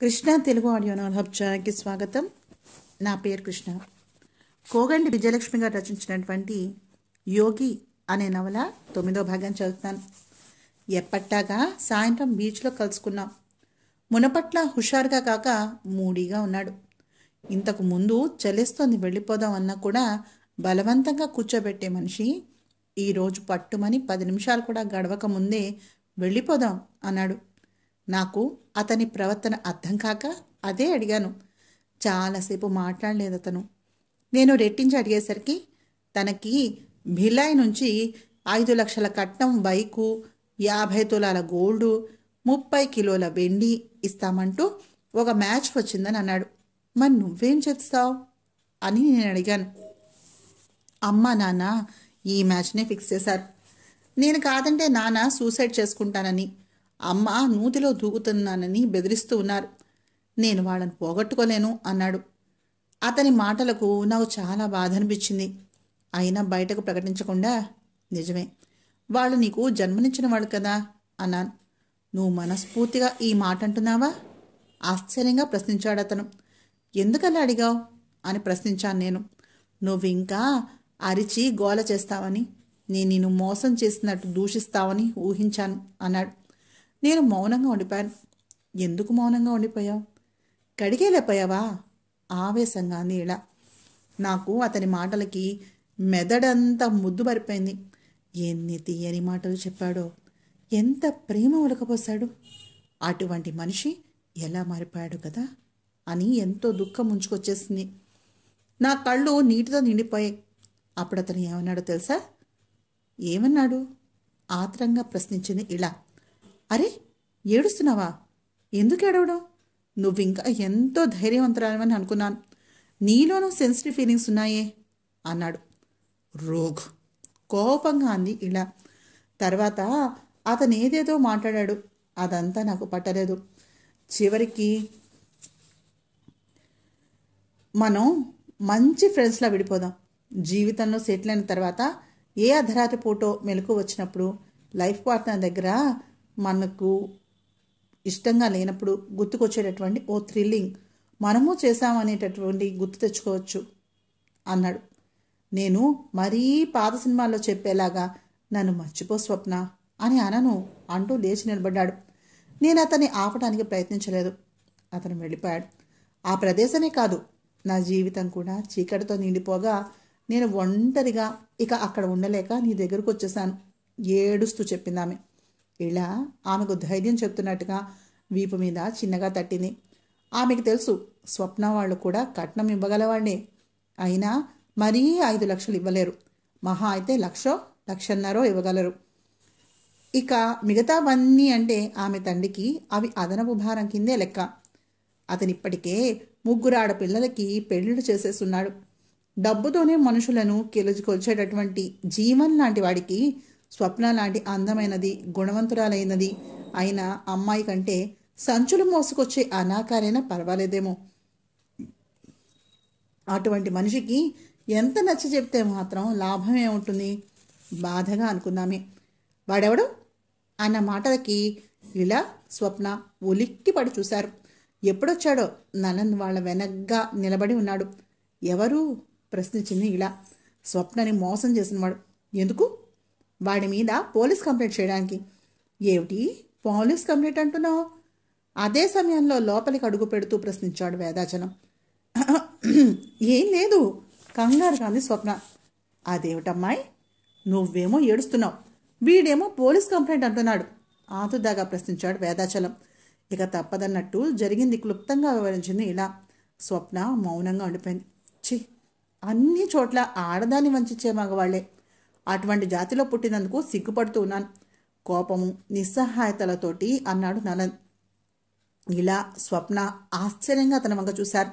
Krishna Telugu audio నాల్ ఛానల్కి స్వాగతం. నా పేరు కృష్ణ. కోగండి విజయలక్ష్మి గారు రచించినటువంటి యోగి అనే నవల తొమ్మిదో భాగం చదువుతాను ఎప్పట్లాగా సాయంత్రం బీచ్లో కలుసుకున్నాం. మునపట్ల హుషారుగా కాక మూడీగా ఉన్నాడు. ఇంతకు ముందు చలేస్తోంది వెళ్ళిపోదాం అన్నా కూడా బలవంతంగా కూర్చోబెట్టే మనిషి ఈరోజు పట్టుమని పది నిమిషాలు కూడా గడవక ముందే వెళ్ళిపోదాం అన్నాడు. నాకు అతని ప్రవర్తన అర్థం కాక అదే అడిగాను. చాలాసేపు మాట్లాడలేదు అతను. నేను రెట్టించి అడిగేసరికి తనకి భిలాయ్ నుంచి ఐదు లక్షల కట్నం బైకు యాభై తులాల గోల్డు ముప్పై కిలోల వెండి ఇస్తామంటూ ఒక మ్యాచ్ వచ్చిందని అన్నాడు. మరి నువ్వేం చేస్తావు? అని నేను అడిగాను. అమ్మ నాన్న ఈ మ్యాచ్నే ఫిక్స్ చేశారు. నేను కాదంటే నాన్న సూసైడ్ చేసుకుంటానని. అమ్మ నూతిలో దూకుతున్నానని బెదిరిస్తూ ఉన్నారు. నేను వాళ్ళని పోగొట్టుకోలేను అన్నాడు. అతని మాటలకు నాకు చాలా బాధ అనిపించింది అయినా బయటకు ప్రకటించకుండా నిజమే వాళ్ళు నీకు జన్మనిచ్చిన వాడు కదా అన్నాను. నువ్వు మనస్ఫూర్తిగా ఈ మాట అంటున్నావా? ఆశ్చర్యంగా ప్రశ్నించాడు అతను. ఎందుకలా అడిగావు? అని ప్రశ్నించాను నేను. నువ్వు ఇంకా అరిచి గోల చేస్తావని నేను నిన్ను మోసం చేసినట్టు దూషిస్తావని ఊహించాను అన్నాడు. నేను మౌనంగా ఉండిపోయాను. ఎందుకు మౌనంగా ఉండిపోయావు? కడిగేలేపోయావా ఆవేశంగా నీళ ఇలా నాకు అతని మాటలకి మెదడంతా ముద్దు పడిపోయింది. ఎన్ని తీయని మాటలు చెప్పాడో. ఎంత ప్రేమ ఉలకపోసాడు అటువంటి మనిషి ఎలా మారిపోయాడు కదా? అని ఎంతో దుఃఖం ముంచుకొచ్చేసింది. నా కళ్ళు నీటితో నిండిపోయాయి. అప్పుడు అతను ఏమన్నాడో తెలుసా? ఏమన్నాడు? ఆత్రంగా ప్రశ్నించింది ఇలా. అరే ఏడుస్తున్నావా? ఎందుకు ఏడవడం? నువ్వు ఇంకా ఎంతో ధైర్యవంతురాలని అనుకున్నాను. నీలోనూ సెన్సిటివ్ ఫీలింగ్స్ ఉన్నాయే అన్నాడు. రోగ్. కోపంగా అంది ఇలా. తర్వాత అతను ఏదేదో మాట్లాడాడు. అదంతా నాకు పట్టలేదు. చివరికి మనం మంచి ఫ్రెండ్స్లా విడిపోదాం. జీవితంలో సెటిల్ అయిన తర్వాత ఏ అర్ధరాత్రి పూటో మెలకు వచ్చినప్పుడు లైఫ్ పార్ట్నర్ దగ్గర మనకు ఇష్టంగా లేనప్పుడు గుర్తుకొచ్చేటటువంటి ఓ థ్రిల్లింగ్. మనము చేశామనేటటువంటి గుర్తు తెచ్చుకోవచ్చు అన్నాడు. నేను మరీ పాత సినిమాల్లో చెప్పేలాగా నన్ను మర్చిపో స్వప్న అని అనను అంటూ లేచి నిలబడ్డాడు. నేను అతన్ని ఆపడానికి ప్రయత్నించలేదు. అతను వెళ్ళిపోయాడు. ఆ ప్రదేశమే కాదు నా జీవితం కూడా చీకటితో నిండిపోగా నేను ఒంటరిగా ఇక అక్కడ ఉండలేక నీ దగ్గరకు వచ్చేసాను ఏడుస్తూ చెప్పిందామే. ఇలా ఆమెకు ధైర్యం చెప్తున్నట్టుగా వీపు మీద చిన్నగా తట్టింది. ఆమెకు తెలుసు స్వప్న వాళ్ళు కూడా కట్నం ఇవ్వగలవాడే అయినా మరీ ఐదు లక్షలు ఇవ్వలేరు. మహా అయితే లక్షో లక్షన్నరో ఇవ్వగలరు. ఇక మిగతావన్నీ అంటే ఆమె తండ్రికి అవి అదనపు భారం కిందే లెక్క. అతనిప్పటికే ముగ్గురు ఆడపిల్లలకి పెళ్ళిళ్ళు చేసేస్తున్నాడు. డబ్బుతోనే మనుషులను కిలజుకొల్చేటటువంటి జీవన్ లాంటి వాడికి స్వప్న లాంటి అందమైనది గుణవంతురాలైనది అయిన అమ్మాయి కంటే సంచులు మోసుకొచ్చే అనాకారైనా పర్వాలేదేమో. అటువంటి మనిషికి ఎంత నచ్చ చెప్తే మాత్రం లాభమే ఉంటుంది. బాధగా అనుకుందామే. వాడెవడు? అన్న మాటలకి ఇలా స్వప్న ఉలిక్కి పడి చూశారు. ఎప్పుడొచ్చాడో నలన్ వాళ్ళ వెనగ్గా నిలబడి ఉన్నాడు. ఎవరు? ప్రశ్నించింది ఇలా స్వప్నని మోసం చేసినవాడు. ఎందుకు? వాడి మీద పోలీస్ కంప్లైంట్ చేయడానికి. ఏమిటి? పోలీస్ కంప్లైంట్ అంటున్నావు? అదే సమయంలో లోపలికి అడుగు పెడుతూ ప్రశ్నించాడు వేదాచలం. ఏం లేదు. కంగారు కాంది స్వప్న. అదేమిటమ్మాయి? నువ్వేమో ఏడుస్తున్నావు. వీడేమో పోలీస్ కంప్లైంట్ అంటున్నాడు. ఆతుదాగా ప్రశ్నించాడు వేదాచలం. ఇక తప్పదన్నట్టు జరిగింది క్లుప్తంగా వివరించింది ఇలా. స్వప్న మౌనంగా ఉండిపోయింది. చి అన్ని చోట్ల ఆడదాన్ని వంచే మగవాళ్ళే అటువంటి జాతిలో పుట్టినందుకు సిగ్గుపడుతూ ఉన్నాను. కోపము నిస్సహాయతలతోటి అన్నాడు నలన్ ఇలా స్వప్న ఆశ్చర్యంగా అతని వంక చూశారు.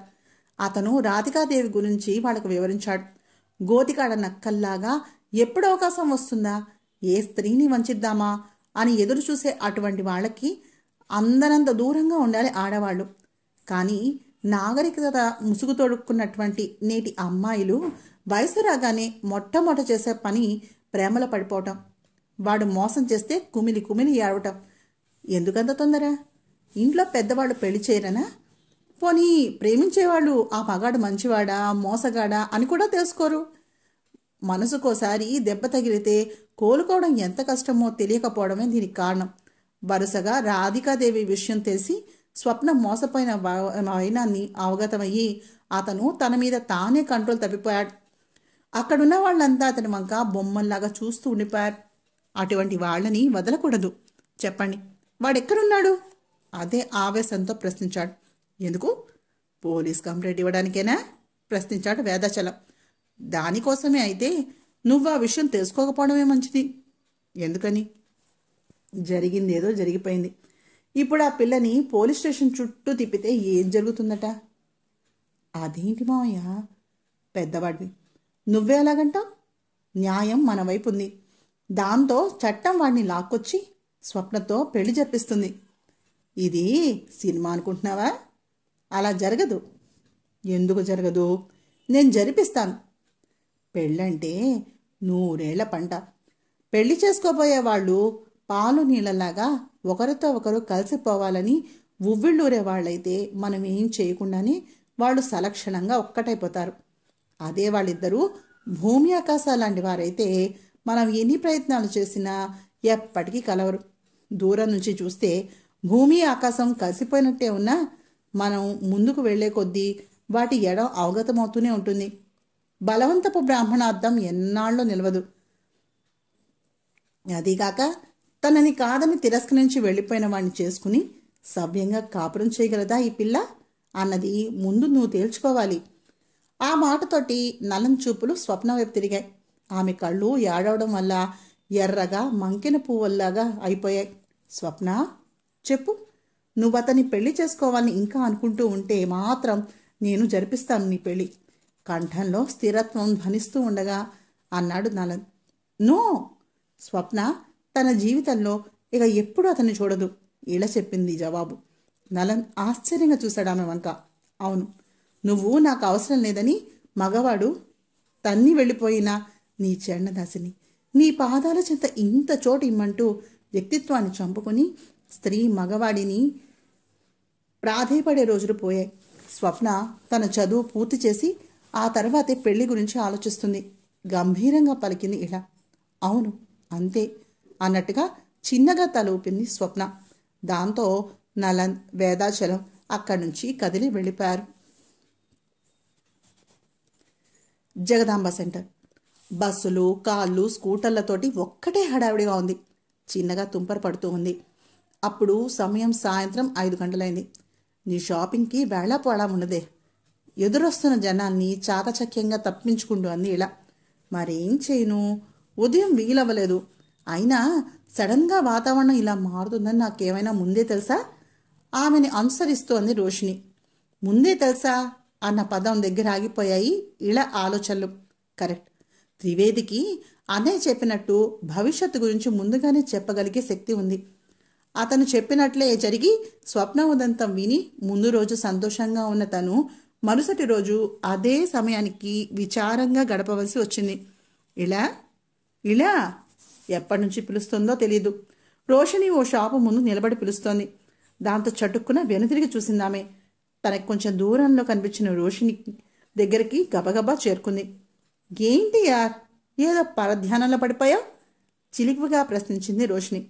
అతను రాధికాదేవి గురించి వాళ్ళకు వివరించాడు. గోతికాడ నక్కల్లాగా ఎప్పుడు అవకాశం వస్తుందా? ఏ స్త్రీని వంచిద్దామా? అని ఎదురు చూసే అటువంటి వాళ్ళకి అందనంత దూరంగా ఉండాలి ఆడవాళ్ళు. కానీ నాగరికత ముసుగు తొడుక్కున్నటువంటి నేటి అమ్మాయిలు వయసు రాగానే మొట్టమొదట చేసే పని ప్రేమలో పడిపోవటం. వాడు మోసం చేస్తే కుమిలి కుమిలి ఏడవటం. ఎందుకంత తొందర? ఇంట్లో పెద్దవాళ్ళు పెళ్ళి చేయరనా? పోనీ ప్రేమించేవాళ్ళు ఆ మగాడు మంచివాడా మోసగాడా అని కూడా తెలుసుకోరు. మనసుకోసారి దెబ్బ తగిలితే కోలుకోవడం ఎంత కష్టమో తెలియకపోవడమే దీనికి కారణం. వరుసగా రాధికాదేవి విషయం తెలిసి స్వప్న మోసపోయిన వైనాన్ని అవగతమయ్యి అతను తన మీద తానే కంట్రోల్ తప్పిపోయాడు అక్కడున్న వాళ్ళంతా అతని వంక బొమ్మల్లాగా చూస్తూ ఉండిపోయారు. అటువంటి వాళ్ళని వదలకూడదు. చెప్పండి. వాడెక్కడున్నాడు? అదే ఆవేశంతో ప్రశ్నించాడు. ఎందుకు? పోలీస్ కంప్లైంట్ ఇవ్వడానికేనా? ప్రశ్నించాడు వేదాచలం. దానికోసమే అయితే నువ్వు ఆ విషయం తెలుసుకోకపోవడమే మంచిది. ఎందుకని? జరిగింది ఏదో జరిగిపోయింది. ఇప్పుడు ఆ పిల్లని పోలీస్ స్టేషన్ చుట్టూ తిప్పితే ఏం జరుగుతుందట? అదేంటి మావయ్య? పెద్దవాడివి. నువ్వే ఎలాగంటావు న్యాయం మన వైపు ఉంది దాంతో చట్టం వాడిని లాక్కొచ్చి స్వప్నతో పెళ్ళి జరిపిస్తుంది. ఇది సినిమా అనుకుంటున్నావా? అలా జరగదు. ఎందుకు జరగదు? నేను జరిపిస్తాను. పెళ్ళంటే నూరేళ్ళ పంట. పెళ్ళి చేసుకోబోయే వాళ్ళు పాలు నీళ్ళలాగా ఒకరితో ఒకరు కలిసిపోవాలని ఉవ్విళ్ళూరే వాళ్ళైతే మనం ఏం చేయకుండానే వాళ్ళు సలక్షణంగా ఒక్కటైపోతారు. అదే వాళ్ళిద్దరూ భూమి ఆకాశాలు లాంటి వారైతే మనం ఎన్ని ప్రయత్నాలు చేసినా ఎప్పటికీ కలవరు. దూరం నుంచి చూస్తే భూమి ఆకాశం కలిసిపోయినట్టే ఉన్నా మనం ముందుకు వెళ్ళే కొద్దీ వాటి ఎడం అవగతమవుతూనే ఉంటుంది. బలవంతపు బ్రాహ్మణార్థం ఎన్నాళ్ళో నిలవదు. అదీగాక తనని కాదని తిరస్కరించి వెళ్ళిపోయిన వాడిని చేసుకుని సవ్యంగా కాపురం చేయగలదా ఈ పిల్ల? అన్నది ముందు నువ్వు తేల్చుకోవాలి. ఆ మాటతోటి నలం చూపులు స్వప్న వైపు తిరిగాయి. ఆమె కళ్ళు ఏడవడం వల్ల ఎర్రగా మంకిన పువ్వుల్లాగా అయిపోయాయి. స్వప్న చెప్పు. నువ్వు అతన్ని పెళ్ళి చేసుకోవాలని ఇంకా అనుకుంటూ ఉంటే మాత్రం నేను జరిపిస్తాను నీ పెళ్ళి కంఠంలో స్థిరత్వం ధ్వనిస్తూ ఉండగా అన్నాడు నలన్ నో! స్వప్న తన జీవితంలో ఇక ఎప్పుడు అతన్ని చూడదు. ఇలా చెప్పింది జవాబు. నలన్ ఆశ్చర్యంగా చూశాడు ఆమె వంక. అవును నువ్వు నాకు అవసరం లేదని మగవాడు తన్ని వెళ్ళిపోయిన నీ చెండదాసిని నీ పాదాల చెంత ఇంత చోటు ఇమ్మంటూ వ్యక్తిత్వాన్ని చంపుకొని స్త్రీ మగవాడిని ప్రాధేయపడే రోజులు పోయాయి. స్వప్న తన చదువు పూర్తి చేసి ఆ తర్వాతే పెళ్ళి గురించి ఆలోచిస్తుంది. గంభీరంగా పలికింది ఇలా. అవును అంతే అన్నట్టుగా చిన్నగా తల ఊపింది స్వప్న. దాంతో నలన్ వేదాచలం అక్కడి నుంచి కదిలి వెళ్ళిపోయారు. జగదాంబ సెంటర్. బస్సులు కార్లు స్కూటర్లతోటి ఒక్కటే హడావిడిగా ఉంది. చిన్నగా తుంపర పడుతూ ఉంది. అప్పుడు సమయం సాయంత్రం ఐదు గంటలైంది. నీ షాపింగ్కి వేళాపోళా ఉన్నదే. ఎదురొస్తున్న జనాన్ని చాకచక్యంగా తప్పించుకుంటూ అంది ఇలా. మరేం చేయను? ఉదయం వీలవ్వలేదు. అయినా సడన్గా వాతావరణం ఇలా మారుతుందని నాకేమైనా ముందే తెలుసా? ఆమెని అనుసరిస్తూ అంది రోషిని ముందే తెలుసా? అన్న పదం దగ్గర ఆగిపోయాయి. ఇలా ఆలోచనలు. కరెక్ట్. త్రివేదికి అనే చెప్పినట్టు భవిష్యత్తు గురించి ముందుగానే చెప్పగలిగే శక్తి ఉంది. అతను చెప్పినట్లే జరిగి స్వప్న ఉదంతం విని ముందు రోజు సంతోషంగా ఉన్న తను మరుసటి రోజు అదే సమయానికి విచారంగా గడపవలసి వచ్చింది. ఇలా? ఇలా? ఎప్పటి నుంచి పిలుస్తుందో తెలియదు రోషిణి ఓ షాపు ముందు నిలబడి పిలుస్తోంది. దాంతో చటుక్కున వెనుతిరిగి చూసిందామే. తనకు కొంచెం దూరంలో కనిపించిన రోషిని దగ్గరికి గబగబా చేరుకుంది. ఏంటి యార్? ఏదో పరధ్యానంలో పడిపోయావు? చిలిపిగా ప్రశ్నించింది రోషిని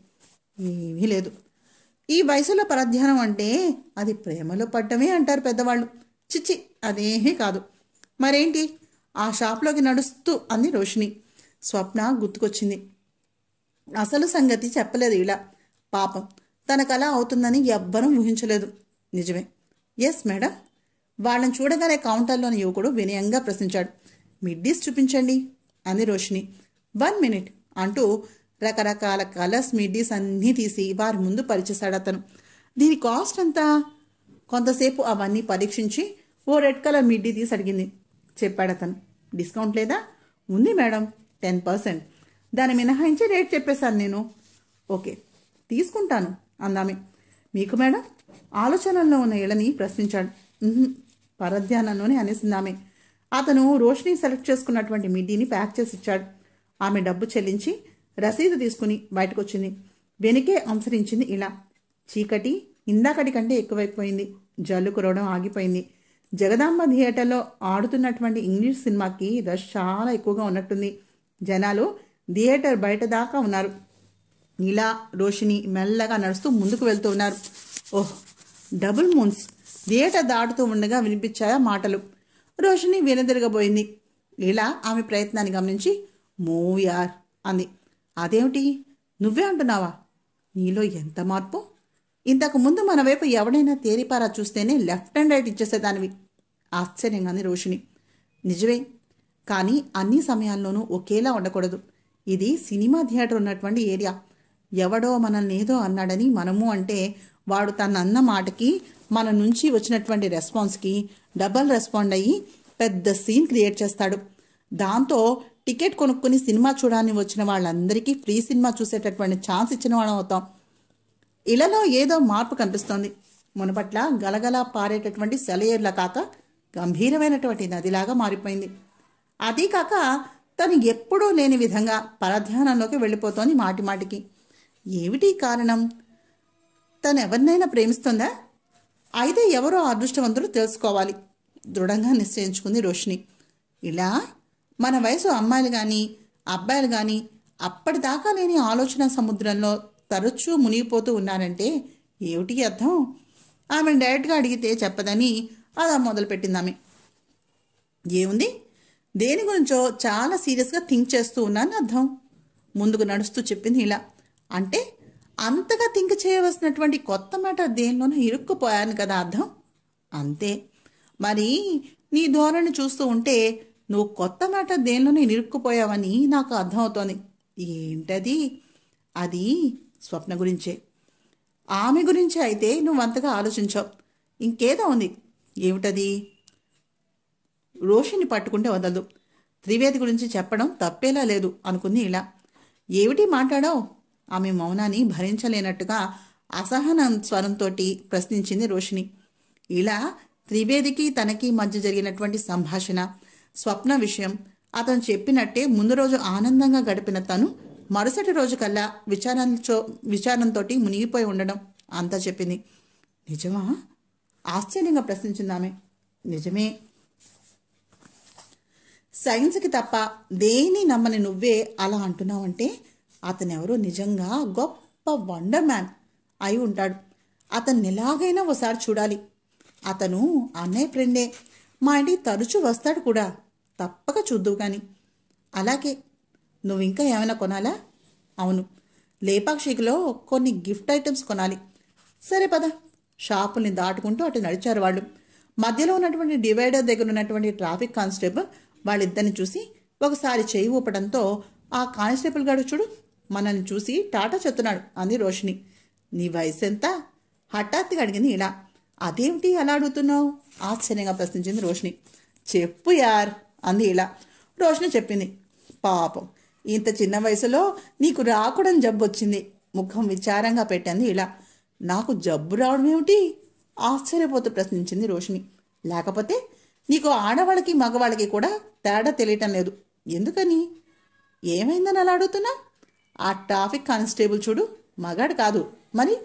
ఏమీ లేదు. ఈ వయసులో పరధ్యానం అంటే అది ప్రేమలో పడ్డమే అంటారు పెద్దవాళ్ళు. చిచ్చి అదేమీ కాదు. మరేంటి? ఆ షాప్లోకి నడుస్తూ అంది రోషిని స్వప్న గుర్తుకొచ్చింది. అసలు సంగతి చెప్పలేదు ఇలా. పాపం. తనకలా అవుతుందని ఎవ్వరూ ఊహించలేదు. నిజమే. ఎస్ మేడం వాళ్ళని చూడగానే కౌంటర్లోని యువకుడు వినయంగా ప్రశ్నించాడు. మిడ్డీస్ చూపించండి అంది రోషిని వన్ మినిట్ అంటూ రకరకాల కలర్స్ మిడ్డీస్ అన్నీ తీసి వారి ముందు పరిచేశాడు అతను. దీని కాస్ట్ ఎంత? కొంతసేపు అవన్నీ పరీక్షించి ఓ రెడ్ కలర్ మిడ్డీ తీసి అడిగింది. చెప్పాడు అతను. డిస్కౌంట్ లేదా? ఉంది మేడం టెన్ పర్సెంట్. దాన్ని మినహాయించి రేట్ చెప్పేశాను నేను. ఓకే తీసుకుంటాను అందామే. మీకు మేడం ఆలోచనల్లో ఉన్న ఇళ్ళని ప్రశ్నించాడు. పరధ్యానంలోనే అనేసింది ఆమె. అతను రోషిని సెలెక్ట్ చేసుకున్నటువంటి మిడ్డీని ప్యాక్ చేసి ఇచ్చాడు. ఆమె డబ్బు చెల్లించి రసీదు తీసుకుని బయటకు వచ్చింది వెనుకే అనుసరించింది ఇలా. చీకటి ఇందాకటి కంటే ఎక్కువైపోయింది. జల్లు కురవడం ఆగిపోయింది. జగదాంబ థియేటర్లో ఆడుతున్నటువంటి ఇంగ్లీష్ సినిమాకి రష్ చాలా ఎక్కువగా ఉన్నట్టుంది. జనాలు థియేటర్ బయట దాకా ఉన్నారు. ఇలా రోషిని మెల్లగా నడుస్తూ ముందుకు వెళ్తూ ఉన్నారు. Oh double moons. థియేటర్ దాటుతూ ఉండగా వినిపించాయా మాటలు. రోషిని వెనుదిరగబోయింది ఇలా ఆమె ప్రయత్నాన్ని గమనించి మూవ్యార్ అంది. అదేమిటి? నువ్వే అంటున్నావా? నీలో ఎంత మార్పు? ఇంతకు ముందు మన వైపు ఎవడైనా తేరిపారా చూస్తేనే లెఫ్ట్ అండ్ రైట్ ఇచ్చేసేదానివి. ఆశ్చర్యంగా అంది రోషిని నిజమే. కానీ అన్ని సమయాల్లోనూ ఒకేలా ఉండకూడదు. ఇది సినిమా థియేటర్ ఉన్నటువంటి ఏరియా. ఎవడో మనల్ని ఏదో అన్నాడని మనము అంటే వాడు తన అన్న మాటకి మన నుంచి వచ్చినటువంటి రెస్పాన్స్కి డబల్ రెస్పాండ్ అయ్యి పెద్ద సీన్ క్రియేట్ చేస్తాడు. దాంతో టికెట్ కొనుక్కుని సినిమా చూడాలని వచ్చిన వాళ్ళందరికీ ఫ్రీ సినిమా చూసేటటువంటి ఛాన్స్ ఇచ్చిన వాళ్ళం అవుతాం. ఇళ్ళలో ఏదో మార్పు కనిపిస్తోంది. మునపట్ల గలగల పారేటటువంటి సెలయేర్ల కాక గంభీరమైనటువంటి నదిలాగా మారిపోయింది. అదీ కాక తను ఎప్పుడూ లేని విధంగా పరధ్యానంలోకి వెళ్ళిపోతోంది మాటి మాటికి. ఏమిటి కారణం? తను ఎవరినైనా ప్రేమిస్తుందా? అయితే ఎవరో అదృష్టవంతులు తెలుసుకోవాలి. దృఢంగా నిశ్చయించుకుంది రోషిని ఇలా? మన వయసు అమ్మాయిలు కానీ అబ్బాయిలు కానీ అప్పటిదాకా లేని ఆలోచన సముద్రంలో తరచూ మునిగిపోతూ ఉన్నారంటే ఏమిటి అర్థం? ఆమెను డైరెక్ట్గా అడిగితే చెప్పదని అలా మొదలుపెట్టింది ఆమె ఏముంది? దేని గురించో చాలా సీరియస్గా థింక్ చేస్తూ ఉన్నాను అర్థం. ముందుకు నడుస్తూ చెప్పింది ఇలా. అంటే అంతగా థింక్ చేయవలసినటువంటి కొత్త మ్యాటర్ దేనిలోనూ ఇరుక్కుపోయాను కదా అర్థం? అంతే. మరి నీ ధోరణి చూస్తూ ఉంటే నువ్వు కొత్త మ్యాటర్ దేనిలోనూ ఇరుక్కుపోయావని నాకు అర్థమవుతోంది. ఏంటది? అది స్వప్న గురించే. ఆమె గురించి అయితే నువ్వు అంతగా ఆలోచించావు. ఇంకేదో ఉంది. ఏమిటది? రోషిని పట్టుకుంటే వదలదు. త్రివేది గురించి చెప్పడం తప్పేలా లేదు అనుకుంది ఇలా. ఏమిటి మాట్లాడావు? ఆమె మౌనాన్ని భరించలేనట్టుగా అసహన స్వరంతో ప్రశ్నించింది రోషిని ఇలా త్రివేదికి తనకి మధ్య జరిగినటువంటి సంభాషణ స్వప్న విషయం అతను చెప్పినట్టే ముందు రోజు ఆనందంగా గడిపిన తను మరుసటి రోజు కల్లా విచారంతో విచారంతో మునిగిపోయి ఉండడం అంతా చెప్పింది. నిజమా? ఆశ్చర్యంగా ప్రశ్నించింది ఆమె. నిజమే. సైన్స్కి తప్ప దేని నమ్మని నువ్వే అలా అంటున్నావంటే అతనెవరో నిజంగా గొప్ప వండర్ మ్యాన్ అయి ఉంటాడు. అతన్ని ఎలాగైనా ఒకసారి చూడాలి. అతను అన్నయ్య ఫ్రెండే. మా ఇంటికి తరచూ వస్తాడు కూడా. తప్పక చూద్దువు కానీ అలాగే నువ్వు ఇంకా ఏమైనా కొనాలా? అవును లేపాక్షికిలో కొన్ని గిఫ్ట్ ఐటమ్స్ కొనాలి. సరే పద. షాపుల్ని దాటుకుంటూ అటు నడిచారు వాళ్ళు. మధ్యలో ఉన్నటువంటి డివైడర్ దగ్గర ఉన్నటువంటి ట్రాఫిక్ కానిస్టేబుల్ వాళ్ళిద్దరిని చూసి ఒకసారి చేయి ఊపడంతో ఆ కానిస్టేబుల్ గారు చూడు మనల్ని చూసి టాటా చెప్తున్నాడు అంది రోషిని నీ వయసు ఎంత? హఠాత్తుగా అడిగింది ఇలా అదేమిటి అలా అడుగుతున్నావు? ఆశ్చర్యంగా ప్రశ్నించింది రోషిని చెప్పు యార్ అంది ఇలా రోషిని చెప్పింది. పాపం ఇంత చిన్న వయసులో నీకు రాకూడని జబ్బు వచ్చింది. ముఖం విచారంగా పెట్టింది ఇలా నాకు జబ్బు రావడం ఏమిటి? ఆశ్చర్యపోతూ ప్రశ్నించింది రోషిని లేకపోతే నీకు ఆడవాళ్ళకి మగవాళ్ళకి కూడా తేడా తెలియటం లేదు. ఎందుకని? ఏమైందని అలా అడుగుతున్నా? ఆ ట్రాఫిక్ కానిస్టేబుల్ చూడు మగాడు కాదు. మరి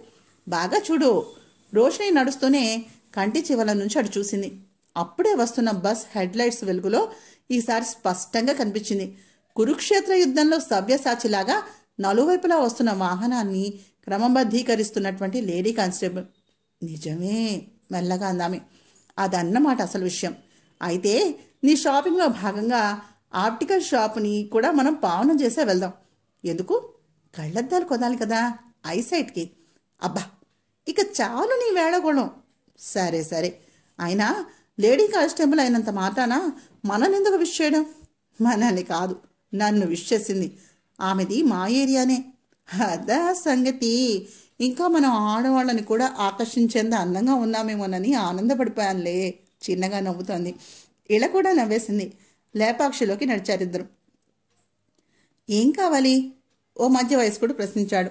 బాగా చూడు రోషిని నడుస్తూనే కంటి చివల నుంచి అటు చూసింది. అప్పుడే వస్తున్న బస్ హెడ్ లైట్స్ వెలుగులో ఈసారి స్పష్టంగా కనిపించింది. కురుక్షేత్ర యుద్ధంలో సవ్యసాచిలాగా నలువైపులా వస్తున్న వాహనాన్ని క్రమబద్ధీకరిస్తున్నటువంటి లేడీ కానిస్టేబుల్. నిజమే మెల్లగా అందామె. అదన్నమాట అసలు విషయం. అయితే నీ షాపింగ్లో భాగంగా ఆప్టికల్ షాప్ని కూడా మనం పావనం చేసే వెళ్దాం. ఎందుకు? కళ్ళద్దాలు కొనాలి కదా ఐసైట్కి. అబ్బా ఇక చాలు నీ వేళగోళం సరే సరే. అయినా లేడీ కానిస్టేబుల్ అయినంత మాటనా మనని ఎందుకు విష్ చేయడం? మనల్ని కాదు నన్ను విష్ చేసింది. ఆమెది మా ఏరియానే. అదా సంగతి. ఇంకా మనం ఆడవాళ్ళని కూడా ఆకర్షించేంత అందంగా ఉన్నామేమోనని ఆనందపడిపోయానులే. చిన్నగా నవ్వుతోంది. ఇలా కూడా నవ్వేసింది. లేపాక్షిలోకి నడిచారిద్దరు ఏం కావాలి? ఓ మధ్య వయస్కుడు ప్రశ్నించాడు.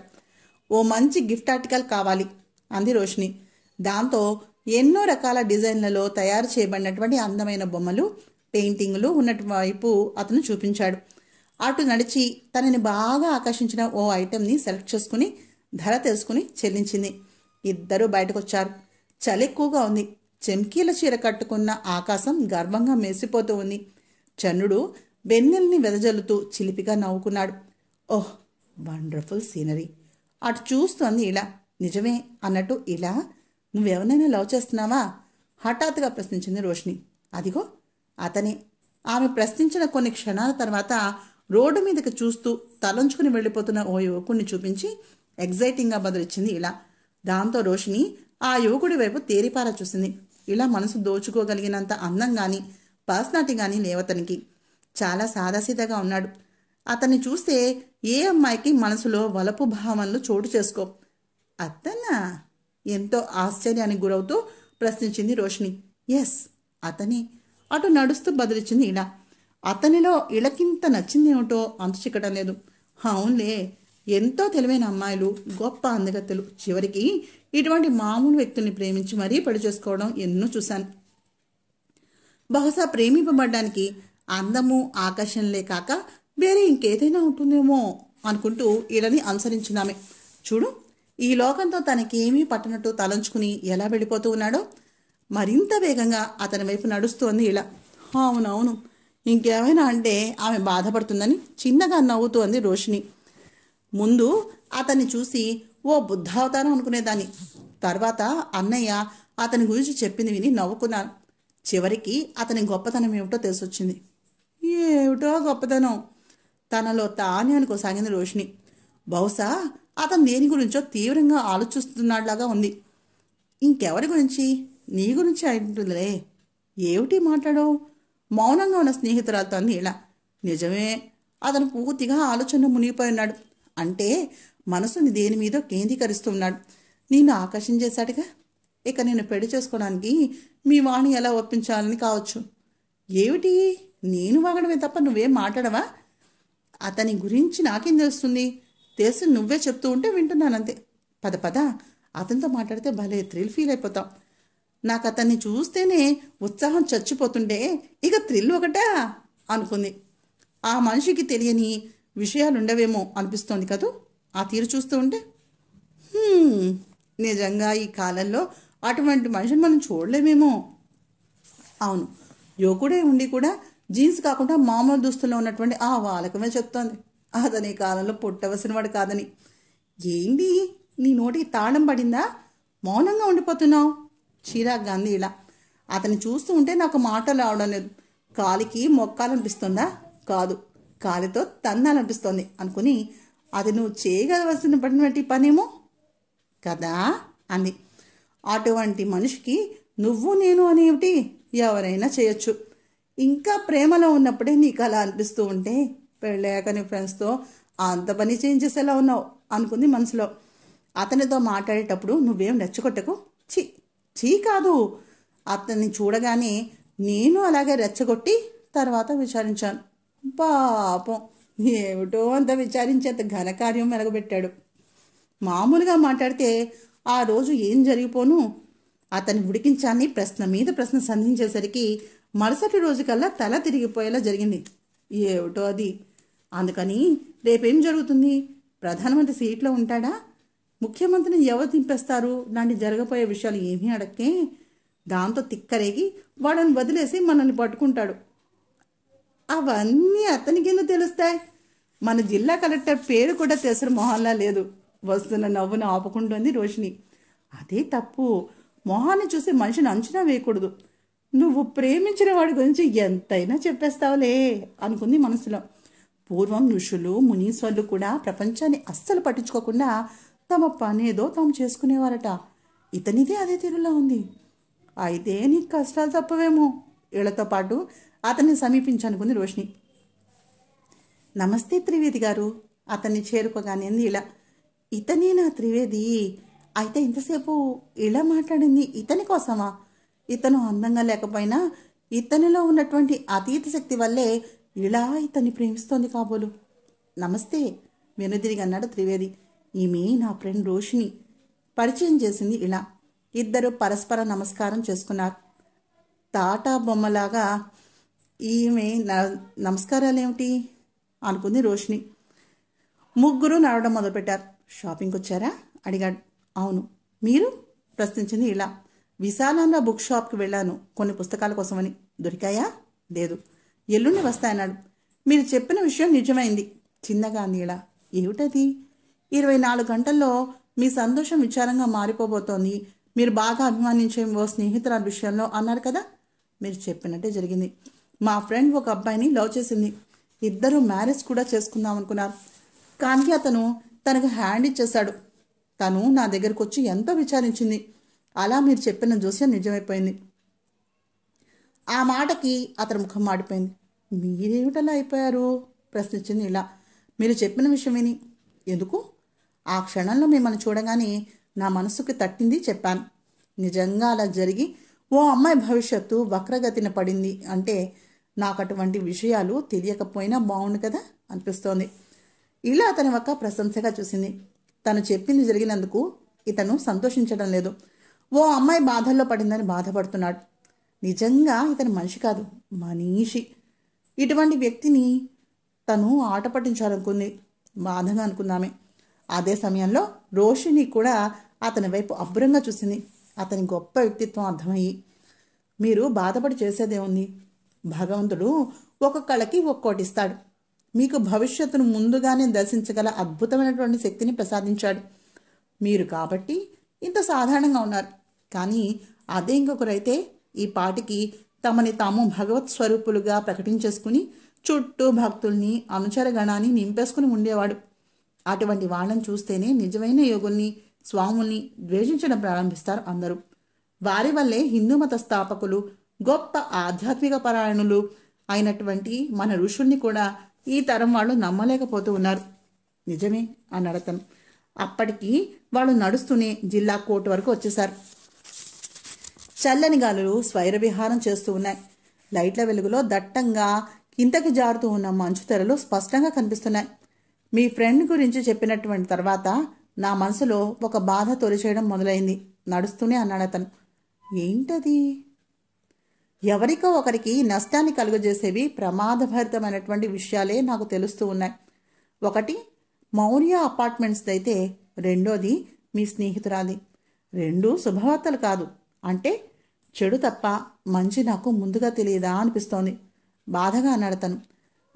ఓ మంచి గిఫ్ట్ ఆర్టికల్ కావాలి అంది రోషిని దాంతో ఎన్నో రకాల డిజైన్లలో తయారు చేయబడినటువంటి అందమైన బొమ్మలు పెయింటింగ్లు ఉన్నటు వైపు అతను చూపించాడు. అటు నడిచి తనని బాగా ఆకర్షించిన ఓ ఐటెంని సెలెక్ట్ చేసుకుని ధర తెలుసుకుని చెల్లించింది. ఇద్దరూ బయటకొచ్చారు. చలి ఎక్కువగా ఉంది. చెంకీల చీర కట్టుకున్న ఆకాశం గర్వంగా మెరిసిపోతూ ఉంది. చంద్రుడు వెన్నెల్ని వెదజల్లుతూ చిలిపిగా నవ్వుకున్నాడు. Oh wonderful scenery. అటు చూస్తోంది ఇలా. నిజమే అన్నట్టు ఇలా. నువ్వెవరైనా లవ్ చేస్తున్నావా? హఠాత్తుగా ప్రశ్నించింది రోషిని అదిగో అతనే. ఆమె ప్రశ్నించిన కొన్ని క్షణాల తర్వాత రోడ్డు మీదకి చూస్తూ తలంచుకుని వెళ్ళిపోతున్న ఓ యువకుడిని చూపించి ఎగ్జైటింగ్గా బదులిచ్చింది ఇలా. దాంతో రోషిని ఆ యువకుడి వైపు తేరిపారా చూసింది. ఇలా మనసు దోచుకోగలిగినంత అందం కానీ పర్సనాలిటీ కానీ లేవతనికి. చాలా సాదాసీదగా ఉన్నాడు. అతన్ని చూస్తే ఏ అమ్మాయికి మనసులో వలపు భావనలు చోటు చేసుకో. అతన్నా ఎంతో ఆశ్చర్యానికి గురవుతూ ప్రశ్నించింది రోషిని ఎస్ అతని. అటు నడుస్తూ బదిలిచ్చింది ఇలా అతనిలో ఇళకింత నచ్చిందేమిటో అంత చిక్కడం లేదు. అవునులే ఎంతో తెలివైన అమ్మాయిలు గొప్ప అందగత్తెలు చివరికి ఇటువంటి మామూలు వ్యక్తుల్ని ప్రేమించి మరీ పెళ్ళి చేసుకోవడం ఎన్నో చూశాను. బహుశా ప్రేమింపబడ్డానికి అందము ఆకర్షణలే కాక వేరే ఇంకేదైనా ఉంటుందేమో అనుకుంటూ వీళ్ళని అనుసరించున్నామే. చూడు ఈ లోకంతో తనకేమీ పట్టనట్టు తలంచుకుని ఎలా వెళ్ళిపోతూ ఉన్నాడో మరింత వేగంగా అతని వైపు నడుస్తోంది ఇలా. అవునవును ఇంకేమైనా అంటే ఆమె బాధపడుతుందని చిన్నగా నవ్వుతూ అంది రోషిని ముందు అతన్ని చూసి ఓ బుద్ధావతారం అనుకునేదాన్ని. తర్వాత అన్నయ్య అతని గురించి చెప్పింది విని నవ్వుకున్నాను చివరికి అతని గొప్పతనం ఏమిటో తెలిసొచ్చింది. ఏమిటో గొప్పతనం. తనలో తానే అనుకోసాగింది రోషిని బహుశా అతను దేని గురించో తీవ్రంగా ఆలోచిస్తున్నాడులాగా ఉంది. ఇంకెవరి గురించి? నీ గురించి అంటుందిలే. ఏమిటి మాట్లాడవు మౌనంగా ఉన్న స్నేహితురాలతో అంది ఇలా నిజమే అతను పూర్తిగా ఆలోచన మునిగిపోయి ఉన్నాడు అంటే మనసుని దేని మీద కేంద్రీకరిస్తున్నాడు. నిన్ను ఆకర్షించేశాడుగా? ఇక నేను పెళ్ళి చేసుకోవడానికి మీ వాణి ఎలా ఒప్పించాలని కావచ్చు. ఏమిటి? నేను వాగడమే తప్ప నువ్వేం మాట్లాడవా? అతని గురించి నాకేం తెలుస్తుంది? తెలిసి నువ్వే చెప్తూ ఉంటే వింటున్నానంతే పద పద. అతనితో మాట్లాడితే భలే థ్రిల్ ఫీల్ అయిపోతాం. నాకు అతన్ని చూస్తేనే ఉత్సాహం చచ్చిపోతుంటే ఇక థ్రిల్ ఒకటా? అనుకుంది. ఆ మనిషికి తెలియని విషయాలు ఉండవేమో అనిపిస్తోంది కదూ? ఆ తీరు చూస్తూ ఉంటే నిజంగా ఈ కాలంలో అటువంటి మనిషిని మనం చూడలేమేమో. అవును యువకుడే ఉండి కూడా జీన్స్ కాకుండా మామూలు దుస్తుల్లో ఉన్నటువంటి ఆ వాలకమే చెప్తోంది. అతని కాలంలో పుట్టవలసిన వాడు కాదని. ఏంటి? నీ నోటికి తాళం పడిందా? మౌనంగా ఉండిపోతున్నావు? చిరాక్ గాంధీ ఇలా. అతన్ని చూస్తూ ఉంటే నాకు మాటలు రావడం లేదు. కాలికి మొక్కాలనిపిస్తుందా? కాదు. కాలితో తన్నాలనిపిస్తోంది. అనుకుని అది నువ్వు చేయగలవలసిన పడినటువంటి పనేమో? కదా? అంది. అటువంటి మనిషికి నువ్వు నేను అనేమిటి? ఎవరైనా చేయొచ్చు. ఇంకా ప్రేమలో ఉన్నప్పుడే నీకు అలా అనిపిస్తూ ఉంటే పెళ్ళాక నీ ఫ్రెండ్స్తో అంత పని చేయించేసేలా ఉన్నావు అనుకుంది మనసులో. అతనితో మాట్లాడేటప్పుడు నువ్వేం రెచ్చగొట్టకు? ఛీ చీ కాదు. అతన్ని చూడగానే నేను అలాగే రెచ్చగొట్టి తర్వాత విచారించాను. పాపం ఏమిటో అంత విచారించేంత ఘనకార్యం మెరగబెట్టాడు మామూలుగా మాట్లాడితే ఆ రోజు ఏం జరిగిపోను? అతని ఉడికించాన్ని ప్రశ్న మీద ప్రశ్న సంధించేసరికి మరుసటి రోజుకల్లా తల తిరిగిపోయేలా జరిగింది. ఏమిటో అది? అందుకని రేపేం జరుగుతుంది? ప్రధానమంత్రి సీట్లో ఉంటాడా? ముఖ్యమంత్రిని ఎవరు దింపేస్తారు? లాంటి జరగబోయే విషయాలు ఏమీ అడక్కే. దాంతో తిక్కరేగి వాడని వదిలేసి మనల్ని పట్టుకుంటాడు. అవన్నీ అతని ఎందుకు తెలుస్తాయి? మన జిల్లా కలెక్టర్ పేరు కూడా తెసరు మొహల్లా లేదు. వస్తున్న నవ్వును ఆపుకుంటుంది రోషిని అదే తప్పు. మొహాన్ని చూసి మనిషిని అంచనా వేయకూడదు. నువ్వు ప్రేమించిన వాడి గురించి ఎంతైనా చెప్పేస్తావులే అనుకుంది మనసులో. పూర్వం ఋషులు మునీశ్వర్లు కూడా ప్రపంచాన్ని అస్సలు పట్టించుకోకుండా తమ పనేదో తాము చేసుకునేవారట. ఇతనిదే అదే తీరులా ఉంది. అయితే నీకు కష్టాలు తప్పవేమో. వీళ్ళతో పాటు అతన్ని సమీపించనుకుంది రోషిని నమస్తే త్రివేది గారు. అతన్ని చేరుకోగానే ఇలా ఇతనే నా త్రివేది. అయితే ఇంతసేపు ఇలా మాట్లాడింది ఇతని కోసమా? ఇతను అందంగా లేకపోయినా ఇతనిలో ఉన్నటువంటి అతీత శక్తి వల్లే ఇలా ఇతన్ని ప్రేమిస్తోంది కాబోలు. నమస్తే వెనుదిరిగి అన్నాడు త్రివేది. ఈమె నా ఫ్రెండ్ రోషిణి. పరిచయం చేసింది ఇలా. ఇద్దరు పరస్పర నమస్కారం చేసుకున్నారు. తాటా బొమ్మలాగా ఈమె న- నమస్కారాలేమిటి? అనుకుంది రోషిణి. ముగ్గురు నడవడం మొదలుపెట్టారు. షాపింగ్కి వచ్చారా అడిగాడు. అవును. మీరు? ప్రశ్నించింది ఇలా. విశాలాంధ్ర బుక్ షాప్కి వెళ్ళాను. కొన్ని పుస్తకాల కోసమని. దొరికాయా? లేదు. ఎల్లుండి వస్తాయన్నాడు మీరు చెప్పిన విషయం నిజమైంది. చిన్నగా అంది ఇలా ఏమిటది? ఇరవై నాలుగు గంటల్లో మీ సంతోషం విచారంగా మారిపోబోతోంది. మీరు బాగా అభిమానించే ఓ స్నేహితురాల విషయంలో అన్నారు కదా? మీరు చెప్పినట్టే జరిగింది. మా ఫ్రెండ్ ఒక అబ్బాయిని లవ్ చేసింది. ఇద్దరు మ్యారేజ్ కూడా చేసుకుందాం అనుకున్నారు. కానీ అతను తనకు హ్యాండ్ ఇచ్చేశాడు. తను నా దగ్గరకు వచ్చి ఎంతో విచారించింది. అలా మీరు చెప్పిన జోస్యం నిజమైపోయింది. ఆ మాటకి అతని ముఖం మాడిపోయింది. మీరేమిటలా అయిపోయారు? ప్రశ్నించింది ఇలా. మీరు చెప్పిన విషయం విని. ఎందుకు? ఆ క్షణంలో మిమ్మల్ని చూడగానే నా మనసుకి తట్టింది చెప్పాను. నిజంగా అలా జరిగి ఓ అమ్మాయి భవిష్యత్తు వక్రగతిన పడింది అంటే నాకు అటువంటి విషయాలు తెలియకపోయినా బాగుండు కదా అనిపిస్తోంది. ఇలా అతని ఒక్క ప్రశంసగా చూసింది. తను చెప్పింది జరిగినందుకు ఇతను సంతోషించడం లేదు. ఓ అమ్మాయి బాధల్లో పడిందని బాధపడుతున్నాడు. నిజంగా ఇతను మనిషి కాదు మనీషి. ఇటువంటి వ్యక్తిని తను ఆట పట్టించాలనుకుంది బాధగా అనుకుందామే. అదే సమయంలో రోషిని కూడా అతని వైపు అబ్బురంగా చూసింది. అతని గొప్ప వ్యక్తిత్వం అర్థమయ్యి మీరు బాధపడి చేసేదే ఉంది. భగవంతుడు ఒక్కొక్కళ్ళకి ఒక్కోటి ఇస్తాడు. మీకు భవిష్యత్తును ముందుగానే దర్శించగల అద్భుతమైనటువంటి శక్తిని ప్రసాదించాడు. మీరు కాబట్టి ఇంత సాధారణంగా ఉన్నారు. కానీ అదే ఇంకొకరైతే ఈ పాటికి తమని తాము భగవత్ స్వరూపులుగా ప్రకటించేసుకుని చుట్టూ భక్తుల్ని అనుచరగణాన్ని నింపేసుకుని ఉండేవాడు. అటువంటి వాళ్ళని చూస్తేనే నిజమైన యోగుల్ని స్వాముల్ని ద్వేషించడం ప్రారంభిస్తారు అందరూ. వారి వల్లే హిందూ మత స్థాపకులు గొప్ప ఆధ్యాత్మిక పరాయణులు అయినటువంటి మన ఋషుల్ని కూడా ఈ తరం వాళ్ళు నమ్మలేకపోతూ ఉన్నారు. నిజమే అన్నాడు అతను అప్పటికి వాళ్ళు నడుస్తూనే జిల్లా కోర్టు వరకు వచ్చేశారు. చల్లని గాలులు స్వైర విహారం చేస్తూ ఉన్నాయి. లైట్ల వెలుగులో దట్టంగా కిందకి జారుతూ ఉన్న మంచు తెరలు స్పష్టంగా కనిపిస్తున్నాయి. మీ ఫ్రెండ్ గురించి చెప్పినటువంటి తర్వాత నా మనసులో ఒక బాధ తొలిచేయడం మొదలైంది. నడుస్తూనే అన్నాడు అతను. ఏంటది? ఎవరికో ఒకరికి నష్టాన్ని కలుగజేసేవి ప్రమాదభరితమైనటువంటి విషయాలే నాకు తెలుస్తూ ఉన్నాయి. ఒకటి మౌర్య అపార్ట్మెంట్స్ అయితే రెండోది మీ స్నేహితురాలి. రెండు శుభవార్తలు కాదు. అంటే చెడు తప్ప మంచి నాకు ముందుగా తెలియదా అనిపిస్తోంది. బాధగా అన్నాడు తను.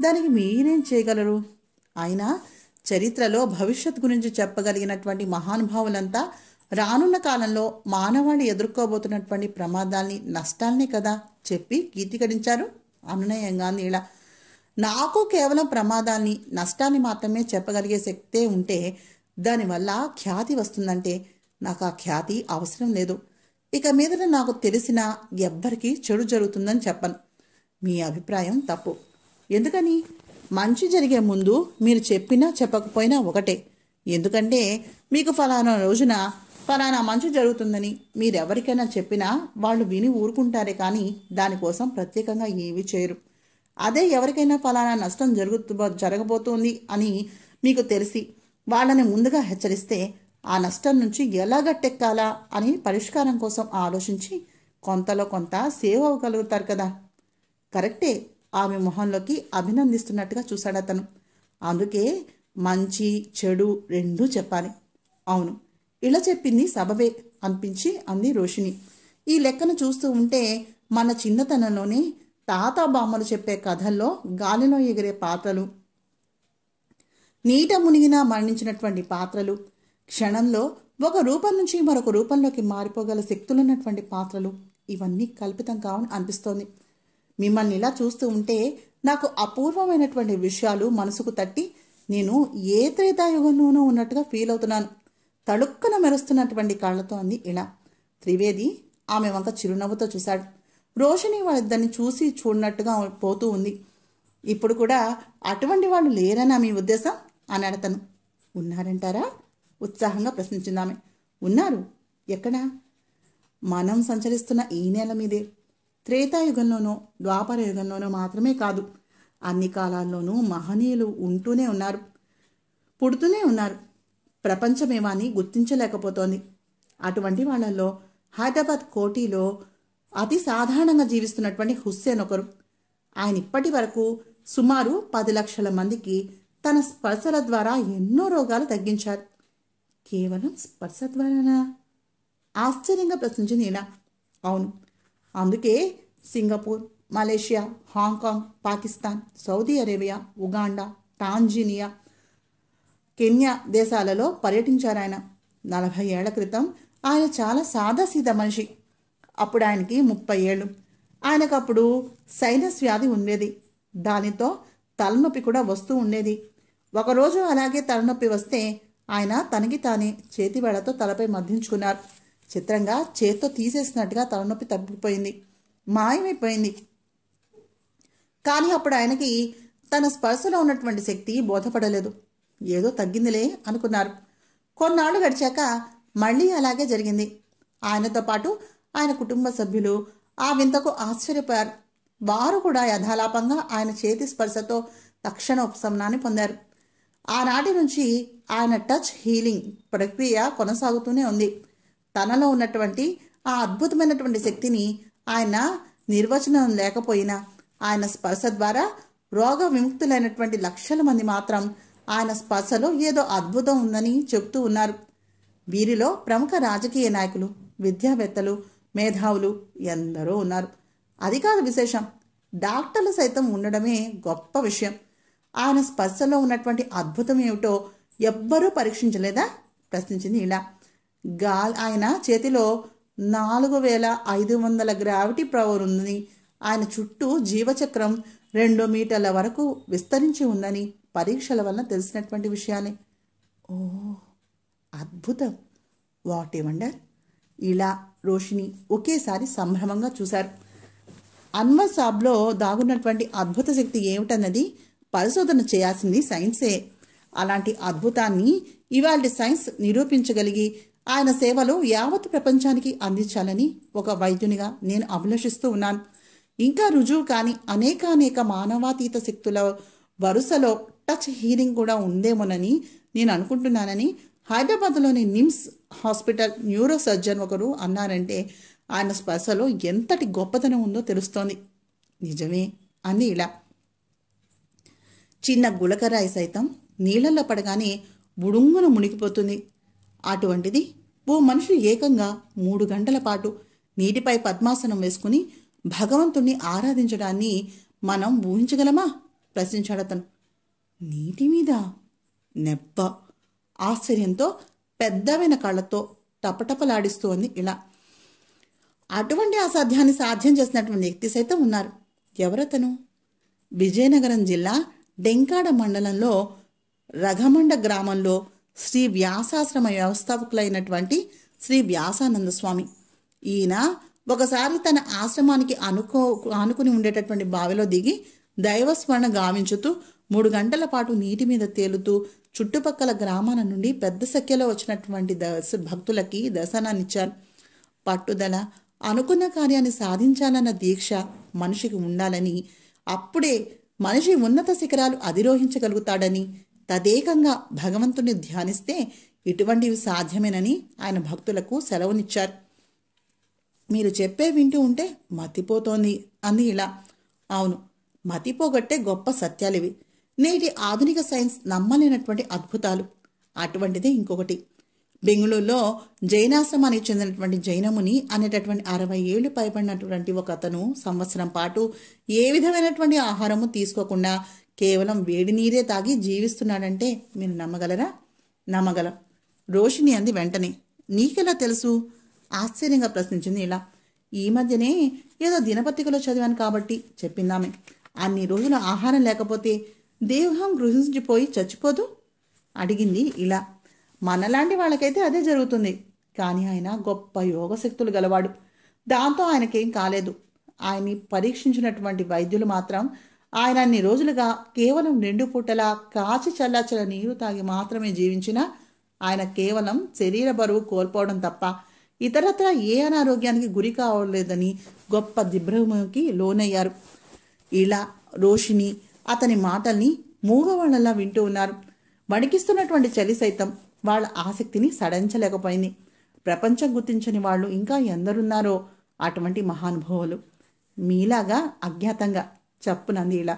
దానికి మీరేం చేయగలరు? అయినా చరిత్రలో భవిష్యత్ గురించి చెప్పగలిగినటువంటి మహానుభావులంతా రానున్న కాలంలో మానవాళి ఎదుర్కోబోతున్నటువంటి ప్రమాదాల్ని నష్టాల్ని కదా చెప్పి కీర్తికరించారు అనునయంగా ఇలా నాకు కేవలం ప్రమాదాన్ని నష్టాన్ని మాత్రమే చెప్పగలిగే శక్తే ఉంటే దానివల్ల ఖ్యాతి వస్తుందంటే నాకు ఆ ఖ్యాతి అవసరం లేదు. ఇక మీదట నాకు తెలిసిన ఎవ్వరికీ చెడు జరుగుతుందని చెప్పను. మీ అభిప్రాయం తప్పు. ఎందుకని? మంచి జరిగే ముందు మీరు చెప్పినా చెప్పకపోయినా ఒకటే. ఎందుకంటే మీకు ఫలానా రోజున ఫలానా మంచి జరుగుతుందని మీరెవరికైనా చెప్పినా వాళ్ళు విని ఊరుకుంటారే కానీ దానికోసం ప్రత్యేకంగా ఏమీ చేయరు. అదే ఎవరికైనా ఫలానా నష్టం జరుగుతు జరగబోతోంది అని మీకు తెలిసి వాళ్ళని ముందుగా హెచ్చరిస్తే ఆ నష్టం నుంచి ఎలా గట్టెక్కాలా అని పరిష్కారం కోసం ఆలోచించి కొంతలో కొంత సేవ్ అవ్వగలుగుతారు కదా. కరెక్టే ఆమె మొహంలోకి అభినందిస్తున్నట్టుగా చూశాడు అతను. అందుకే మంచి చెడు రెండూ చెప్పాలి. అవును ఇలా చెప్పింది సబవే అనిపించి అంది రోషిని ఈ లెక్కను చూస్తూ ఉంటే మన చిన్నతనంలోనే తాత బామ్మలు చెప్పే కథల్లో గాలిలో ఎగిరే పాత్రలు నీట మునిగినా మరణించినటువంటి పాత్రలు క్షణంలో ఒక రూపం నుంచి మరొక రూపంలోకి మారిపోగల శక్తులున్నటువంటి పాత్రలు ఇవన్నీ కల్పితం కావని అనిపిస్తోంది. మిమ్మల్ని ఇలా చూస్తూ ఉంటే నాకు అపూర్వమైనటువంటి విషయాలు మనసుకు తట్టి నేను ఏ త్రేతాయుగంలోనూ ఉన్నట్టుగా ఫీల్ అవుతున్నాను. తడుక్కన మెరుస్తున్నటువంటి కళ్ళతో అంది ఇలా. త్రివేది ఆమె వంక చిరునవ్వుతో చూశాడు. రోషిని వాళ్ళిద్దరిని చూసి చూడనట్టుగా పోతూ ఉంది. ఇప్పుడు కూడా అటువంటి వాళ్ళు లేరనా మీ ఉద్దేశం? అని అడతను ఉన్నారంటారా? ఉత్సాహంగా ప్రశ్నించిందామె. ఉన్నారు. ఎక్కడా? మనం సంచరిస్తున్న ఈ నేల మీదే. త్రేతాయుగంలోనో ద్వాపర యుగంలోనో మాత్రమే కాదు. అన్ని కాలాల్లోనూ మహనీయులు ఉంటూనే ఉన్నారు. పుడుతూనే ఉన్నారు. ప్రపంచమేవాని గుర్తించలేకపోతోంది. అటువంటి వాళ్ళల్లో హైదరాబాద్ కోటిలో అతి సాధారణంగా జీవిస్తున్నటువంటి హుస్సేన్ ఒకరు. ఆయన ఇప్పటి వరకు సుమారు పది లక్షల మందికి తన స్పర్శల ద్వారా ఎన్నో రోగాలు తగ్గించారు. కేవలం స్పర్శ ద్వారానా? ఆశ్చర్యంగా ప్రశ్నించింది ఈయన. అవును. అందుకే Singapore Malaysia Hong Kong Pakistan Saudi Arabia Uganda Tanzania Kenya దేశాలలో పర్యటించారు ఆయన నలభై ఏళ్ళ క్రితం ఆయన చాలా సాదాసీదా మనిషి. అప్పుడు ఆయనకి ముప్పై ఏళ్ళు ఆయనకు అప్పుడు సైనస్ వ్యాధి ఉండేది. దానితో తలనొప్పి కూడా వస్తూ ఉండేది. ఒకరోజు అలాగే తలనొప్పి వస్తే ఆయన తనకి తానే చేతి వేళతో తలపై మద్దించుకున్నారు. చిత్రంగా చేత్తో తీసేసినట్టుగా తలనొప్పి తగ్గిపోయింది. మాయమైపోయింది. కానీ అప్పుడు ఆయనకి తన స్పర్శలో ఉన్నటువంటి శక్తి బోధపడలేదు. ఏదో తగ్గిందిలే అనుకున్నారు. కొన్నాళ్ళు గడిచాక మళ్ళీ అలాగే జరిగింది. ఆయనతో పాటు ఆయన కుటుంబ సభ్యులు ఆ వింతకు ఆశ్చర్యపోయారు. వారు కూడా యథాలాపంగా ఆయన చేతి స్పర్శతో తక్షణ ఉపశమనాన్ని పొందారు. ఆనాటి నుంచి ఆయన టచ్ హీలింగ్ ప్రక్రియ కొనసాగుతూనే ఉంది. తనలో ఉన్నటువంటి ఆ అద్భుతమైనటువంటి శక్తిని ఆయన నిర్వచనం లేకపోయినా ఆయన స్పర్శ ద్వారా రోగ విముక్తులైనటువంటి లక్షల మంది మాత్రం ఆయన స్పర్శలో ఏదో అద్భుతం ఉందని చెబుతూ ఉన్నారు. వీరిలో ప్రముఖ రాజకీయ నాయకులు విద్యావేత్తలు మేధావులు ఎందరో ఉన్నారు. అది కాదు విశేషం డాక్టర్లు సైతం ఉండడమే గొప్ప విషయం. ఆయన స్పర్శలో ఉన్నటువంటి అద్భుతం ఏమిటో ఎవ్వరూ పరీక్షించలేదా? ప్రశ్నించింది ఇలా గాల్ ఆయన చేతిలో నాలుగు వేల ఐదు వందల గ్రావిటీ పవర్ ఉందని ఆయన చుట్టూ జీవచక్రం రెండు మీటర్ల వరకు విస్తరించి ఉందని పరీక్షల వల్ల తెలిసినటువంటి విషయాలే ఓ అద్భుతం! What a wonder! ఇలా రోషిని ఒకేసారి సంభ్రమంగా చూశారు. అన్వర్ సాబ్లో దాగున్నటువంటి అద్భుత శక్తి ఏమిటన్నది పరిశోధన చేయాల్సింది సైన్సే. అలాంటి అద్భుతాన్ని ఇవాళ సైన్స్ నిరూపించగలిగి ఆయన సేవలు యావత్ ప్రపంచానికి అందించాలని ఒక వైద్యునిగా నేను అభిలషిస్తూ ఉన్నాను. ఇంకా రుజువు కాని అనేకానేక మానవాతీత శక్తుల వరుసలో టచ్ హీలింగ్ కూడా ఉందేమోనని నేను అనుకుంటున్నానని హైదరాబాద్లోని నిమ్స్ హాస్పిటల్ న్యూరో సర్జన్ ఒకరు అన్నారంటే ఆయన స్పర్శలో ఎంతటి గొప్పతనం ఉందో తెలుస్తోంది. నిజమే అని ఇలా. చిన్న గులకరాయి సైతం నీళ్ళల్లో పడగానే బుడుంగున మునిగిపోతుంది. అటువంటిది ఓ మనిషి ఏకంగా మూడు గంటల పాటు నీటిపై పద్మాసనం వేసుకుని భగవంతుణ్ణి ఆరాధించడాన్ని మనం ఊహించగలమా? ప్రశ్నించాడు అతను. నీటి మీద? నెప్ప. ఆశ్చర్యంతో పెద్దవైన కళ్ళతో టపటపలాడిస్తూ అంది ఇలా. అటువంటి అసాధ్యాన్ని సాధ్యం చేసినటువంటి వ్యక్తి సైతం ఉన్నారు. ఎవరతను? విజయనగరం జిల్లా డెంకాడ మండలంలో రఘమండ గ్రామంలో శ్రీ వ్యాసాశ్రమ వ్యవస్థాపకులైనటువంటి శ్రీ వ్యాసానంద స్వామి. ఈయన ఒకసారి తన ఆశ్రమానికి అనుకో ఆనుకుని ఉండేటటువంటి బావిలో దిగి దైవస్మరణ గావించుతూ మూడు గంటల పాటు నీటి మీద తేలుతూ చుట్టుపక్కల గ్రామాల నుండి పెద్ద సంఖ్యలో వచ్చినటువంటి దర్శ భక్తులకి దర్శనాన్నిచ్చారు. పట్టుదల అనుకున్న కార్యాన్ని సాధించాలన్న దీక్ష మనిషికి ఉండాలని అప్పుడే మనిషి ఉన్నత శిఖరాలు అధిరోహించగలుగుతాడని తదేకంగా భగవంతుని ధ్యానిస్తే ఇటువంటివి సాధ్యమేనని ఆయన భక్తులకు సెలవునిచ్చారు. మీరు చెప్పే వింటూ ఉంటే మతిపోతోంది అంది ఇలా. అవును మతిపోగొట్టే గొప్ప సత్యాలివి. నేటి ఆధునిక సైన్స్ నమ్మలేనటువంటి అద్భుతాలు. అటువంటిదే ఇంకొకటి. బెంగళూరులో జైనాశ్రమానికి చెందినటువంటి జైనముని అనేటటువంటి అరవై ఏళ్ళు పైబడినటువంటి ఒక అతను సంవత్సరం పాటు ఏ విధమైనటువంటి ఆహారము తీసుకోకుండా కేవలం వేడి నీరే తాగి జీవిస్తున్నాడంటే మీరు నమ్మగలరా? నమ్మగలం. రోషిని అంది వెంటనే. నీకెలా తెలుసు? ఆశ్చర్యంగా ప్రశ్నించింది ఇలా. ఈ మధ్యనే ఏదో దినపత్రికలో చదివాను కాబట్టి చెప్పిందామె. అన్ని రోజులు ఆహారం లేకపోతే దేహం గృహించిపోయి చచ్చిపోదు? అడిగింది ఇలా. మనలాంటి వాళ్ళకైతే అదే జరుగుతుంది. కానీ ఆయన గొప్ప యోగశక్తులు గలవాడు. దాంతో ఆయనకేం కాలేదు. ఆయన్ని పరీక్షించినటువంటి వైద్యులు మాత్రం ఆయన అన్ని రోజులుగా కేవలం రెండు పూటలా కాచి చల్లాచల నీరు తాగి మాత్రమే జీవించిన ఆయన కేవలం శరీర బరువు కోల్పోవడం తప్ప ఇతరత్ర ఏ అనారోగ్యానికి గురి కావలేదని గొప్ప దిగ్భ్రమకి లోనయ్యారు. ఇలా రోషిని అతని మాటల్ని మూగవాళ్ళలా వింటూ ఉన్నారు. వణికిస్తున్నటువంటి చలి సైతం వాళ్ళ ఆసక్తిని సడించలేకపోయింది ప్రపంచం గుర్తించని వాళ్ళు ఇంకా ఎందరున్నారో అటువంటి మహానుభావులు. మీలాగా అజ్ఞాతంగా చెప్పునంది ఇలా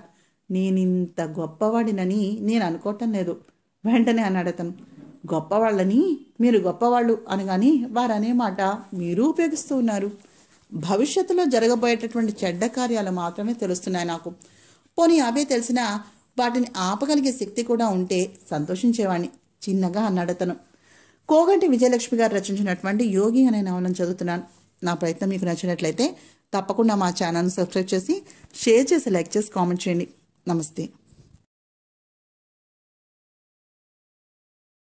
నేనింత గొప్పవాడినని నేను అనుకోవటం లేదు. వెంటనే అన్నాడు అతను గొప్పవాళ్ళని మీరు గొప్పవాళ్ళు అనగాని వారు అనే మాట మీరు ఉపయోగిస్తూ ఉన్నారు. భవిష్యత్తులో జరగబోయేటటువంటి చెడ్డ కార్యాలు మాత్రమే తెలుస్తున్నాయి నాకు. పోనీ అవే తెలిసినా వాటిని ఆపగలిగే శక్తి కూడా ఉంటే సంతోషించేవాణ్ణి. చిన్నగా అన్నాడు అతను కోగంటి విజయలక్ష్మి గారు రచించినటువంటి యోగి అనే నవలను చదువుతున్నాను. నా ప్రయత్నం మీకు నచ్చినట్లయితే తప్పకుండా మా ఛానల్ని సబ్స్క్రైబ్ చేసి షేర్ చేసి లైక్ చేసి కామెంట్ చేయండి. నమస్తే.